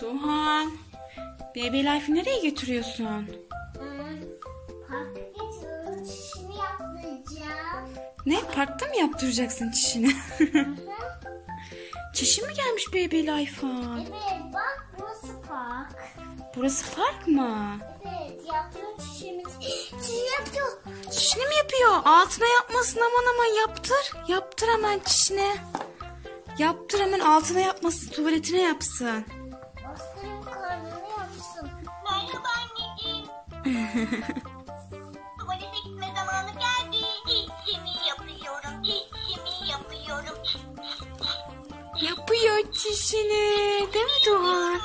Doğan. Baby Life'ı nereye götürüyorsun? Ne? Parkta mı yaptıracaksın çişini? Çişi mi gelmiş Baby Life'a? Evet bak burası park. Burası park mı? Evet yaptırıyor çişimizi. Çişi yapıyor. Çişini mi yapıyor? Altına yapmasın aman aman yaptır. Yaptır hemen çişine. Yaptır hemen altına yapmasın tuvaletine yapsın. Tuvalete gitme zamanı geldi. Çişimi yapıyorum. Çişimi yapıyorum. Yapıyor çişini. Değil mi Doğan?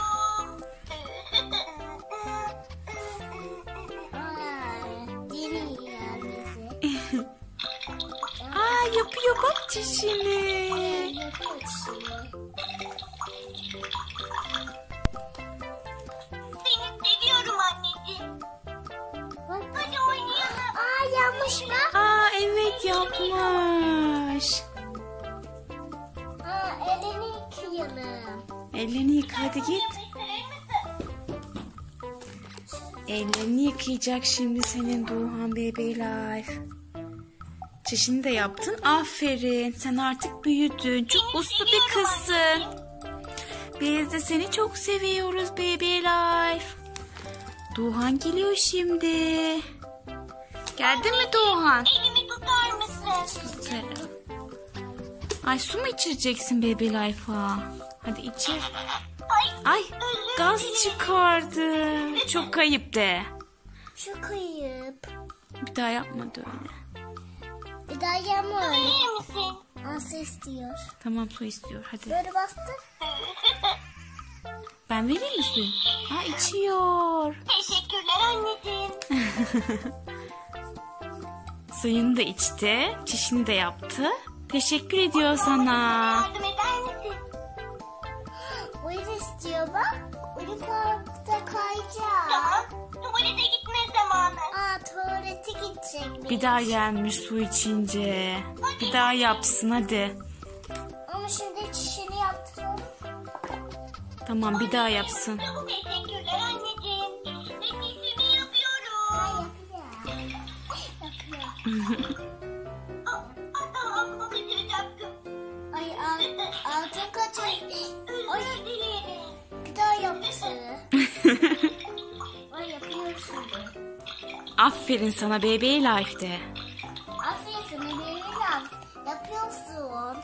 Aa, yapıyor bak çişini. Yapıyor çişini. Aa yanlış mı? Aa evet yapmış. Aa elini yıkayalım. Ellerini yıka hadi git. Ellerini yıkayacak şimdi senin Doğan Baby Life. Çişini de yaptın. Aferin. Sen artık büyüdün. Çok uslu bir kızsın. Biz de seni çok seviyoruz Baby Life. Doğan geliyor şimdi. Geldi mi Doğan? Elimi tutar mısın? Ay su mu içireceksin Baby Life'a? Hadi içir. Ay, Ay gaz çıkardı. Çok kayıp de. Şu kayıp. Bir daha yapmadı öyle. Bir daha yapma öyle. misin? Nasıl istiyor? Tamam su istiyor hadi. Böyle bastır. Ben vereyim mi suyu? Aa içiyor. Teşekkürler anneciğim. Suyunu da içti. Çişini de yaptı. Teşekkür ediyor sana. Yardım eder misin? Oyun istiyor bak. Oyun parkta kayacak. Tamam. Tuvalete gitme zamanı. Aa tuvalete gidecek. Bir daha gelmiş su içince. Bir daha yapsın hadi. Ama şimdi çişini yaptırıyor. Tamam bir daha yapsın. Teşekkürler Ay al, altın kaçırdı. Ay bir daha yapsın. Ay yapıyor şimdi. Aferin sana bebeği life'de. Aferin sana bebeği laf. Yapıyorsun.